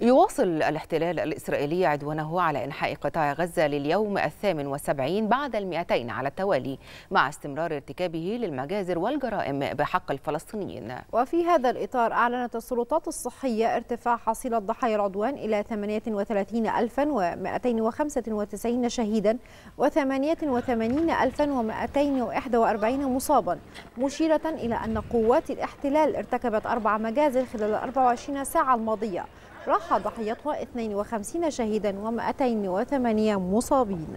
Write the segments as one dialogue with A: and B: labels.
A: يواصل الاحتلال الإسرائيلي عدوانه على إنحاء قطاع غزة لليوم الثامن والسبعين بعد المئتين على التوالي مع استمرار ارتكابه للمجازر والجرائم بحق الفلسطينيين.
B: وفي هذا الإطار أعلنت السلطات الصحية ارتفاع حصيلة ضحايا العدوان إلى 38295 شهيدا و 88241 مصابا مشيرة إلى أن قوات الاحتلال ارتكبت أربع مجازر خلال 24 ساعة الماضية. راح ضحيتها 52 شهيدا و208 مصابين.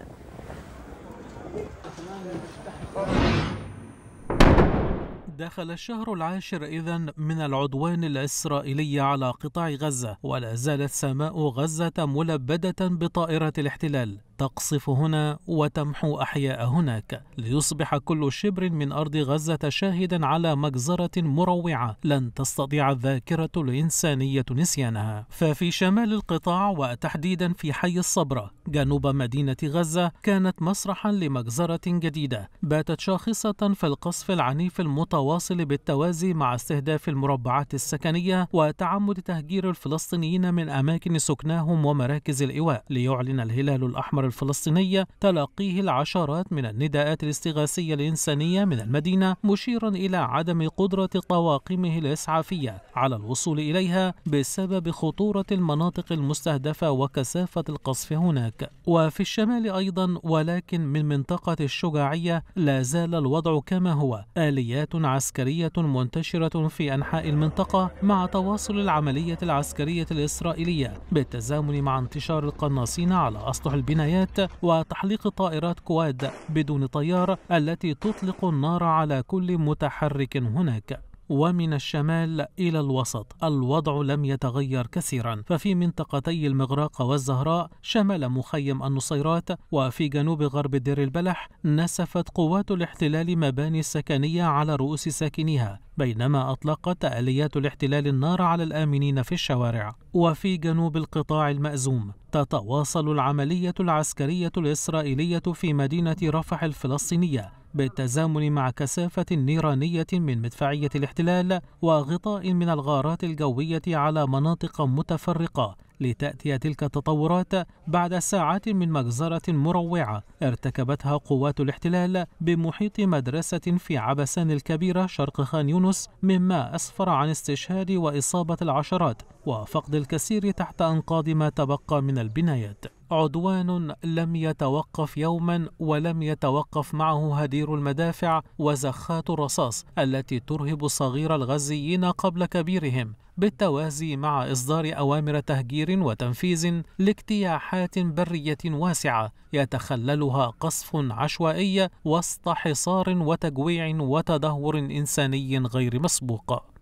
C: دخل الشهر العاشر إذا من العدوان الإسرائيلي على قطاع غزة ولا زالت سماء غزة ملبدة بطائرات الاحتلال. تقصف هنا وتمحو أحياء هناك ليصبح كل شبر من أرض غزة شاهدا على مجزرة مروعة. لن تستطيع الذاكرة الإنسانية نسيانها. ففي شمال القطاع وتحديدا في حي الصبرة جنوب مدينة غزة كانت مسرحا لمجزرة جديدة. باتت شاخصة في القصف العنيف المتواصل بالتوازي مع استهداف المربعات السكنية وتعمد تهجير الفلسطينيين من أماكن سكناهم ومراكز الإيواء ليعلن الهلال الأحمر الفلسطينية تلقيه العشرات من النداءات الاستغاثية الإنسانية من المدينة مشيرا إلى عدم قدرة طواقمه الإسعافية على الوصول إليها بسبب خطورة المناطق المستهدفة وكثافة القصف هناك. وفي الشمال أيضا ولكن من منطقة الشجاعية لا زال الوضع كما هو. آليات عسكرية منتشرة في أنحاء المنطقة مع تواصل العملية العسكرية الإسرائيلية بالتزامن مع انتشار القناصين على أسطح البنايات. البنايات وتحليق طائرات كواد بدون طيار التي تطلق النار على كل متحرك هناك. ومن الشمال إلى الوسط الوضع لم يتغير كثيرا. ففي منطقتي المغراق والزهراء شمال مخيم النصيرات وفي جنوب غرب دير البلح نسفت قوات الاحتلال مباني سكنية على رؤوس ساكنيها بينما أطلقت آليات الاحتلال النار على الآمنين في الشوارع. وفي جنوب القطاع المأزوم تتواصل العملية العسكرية الإسرائيلية في مدينة رفح الفلسطينية بالتزامن مع كثافة نيرانية من مدفعية الاحتلال وغطاء من الغارات الجوية على مناطق متفرقة لتأتي تلك التطورات بعد ساعات من مجزرة مروعة ارتكبتها قوات الاحتلال بمحيط مدرسة في عبسان الكبيرة شرق خان يونس مما أسفر عن استشهاد وإصابة العشرات وفقد الكثير تحت أنقاض ما تبقى من البنايات. عدوان لم يتوقف يوما ولم يتوقف معه هدير المدافع وزخات الرصاص التي ترهب صغير الغزيين قبل كبيرهم بالتوازي مع إصدار أوامر تهجير وتنفيذ لاجتياحات برية واسعة يتخللها قصف عشوائي وسط حصار وتجويع وتدهور إنساني غير مسبوق.